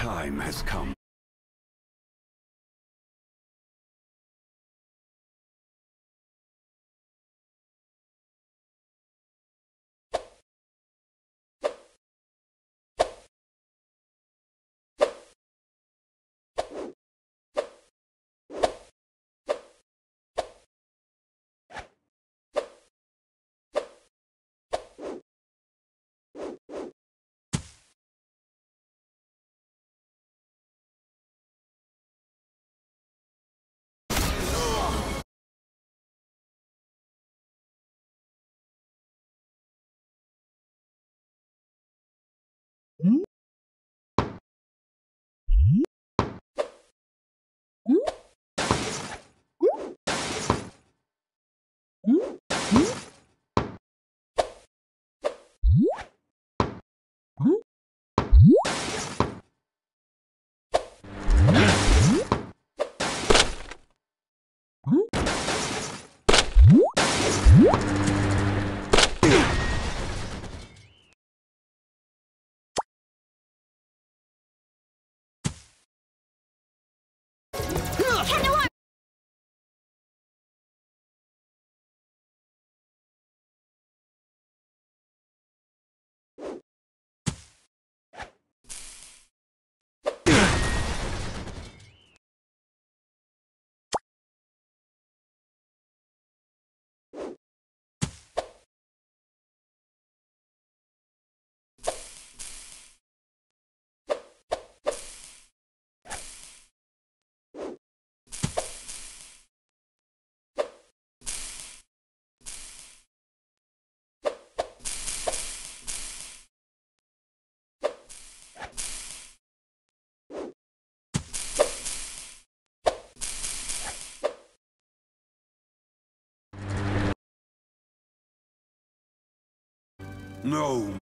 time has come. No